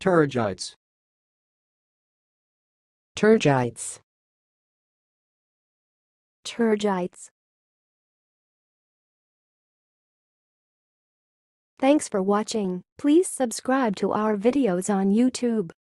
Turgites. Turgites. Turgites. Thanks for watching. Please subscribe to our videos on YouTube.